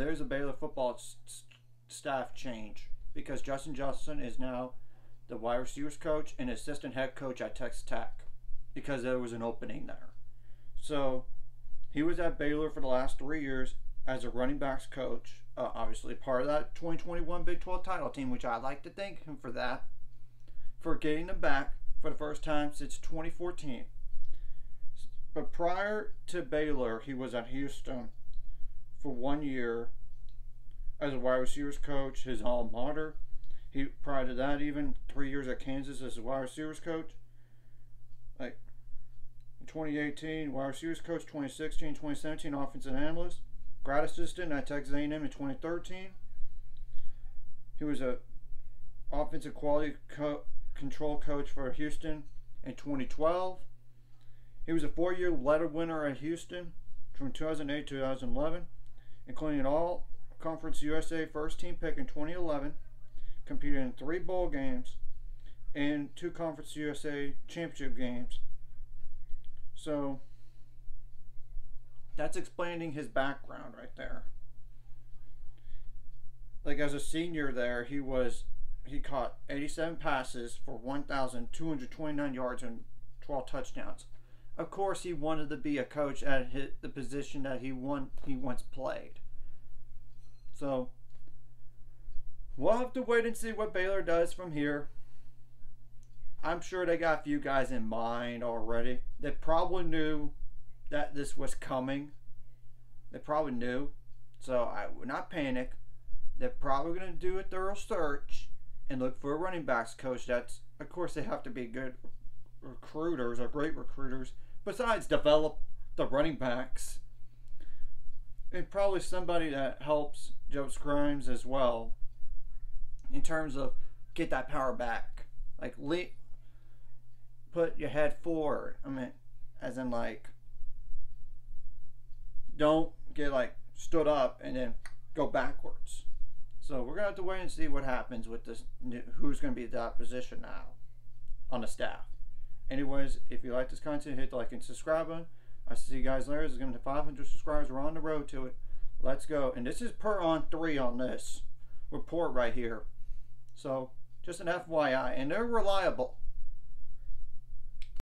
there's a Baylor football staff change because Justin Johnson is now the wide receivers coach and assistant head coach at Texas Tech because there was an opening there. So he was at Baylor for the last three years as a running backs coach. Uh, obviously, part of that 2021 Big 12 title team, which I'd like to thank him for that, for getting them back for the first time since 2014. But prior to Baylor, he was at Houston for one year as a wide receivers coach, his alma mater. He prior to that, even three years at Kansas as a wide receivers coach. Like 2018, wide receivers coach. 2016, 2017, offensive analyst. Grad assistant at Texas A&M in 2013. He was a offensive quality co- control coach for Houston in 2012. He was a four-year letter winner at Houston from 2008 to 2011, including an All Conference USA first team pick in 2011. Competed in three bowl games and two Conference USA championship games. So that's explaining his background right there. Like as a senior there, he was he caught 87 passes for 1,229 yards and 12 touchdowns. Of course, he wanted to be a coach at his, the position that he won he once played. So we'll have to wait and see what Baylor does from here. I'm sure they got a few guys in mind already. They probably knew that this was coming. They probably knew. So I would not panic. They're probably going to do a thorough search and look for a running backs coach. That's, of course, they have to be good recruiters or great recruiters. Besides, develop the running backs. And probably somebody that helps Joe Scrimes as well in terms of get that power back. Like, le- put your head forward. I mean, as in, like, don't get like stood up and then go backwards. So we're gonna have to wait and see what happens with this. New, who's gonna be that position now on the staff? Anyways, if you like this content, hit the like and subscribe button. I see you guys later. It's going to 500 subscribers. We're on the road to it. Let's go. And this is per On3 on this report right here. So just an FYI, and they're reliable.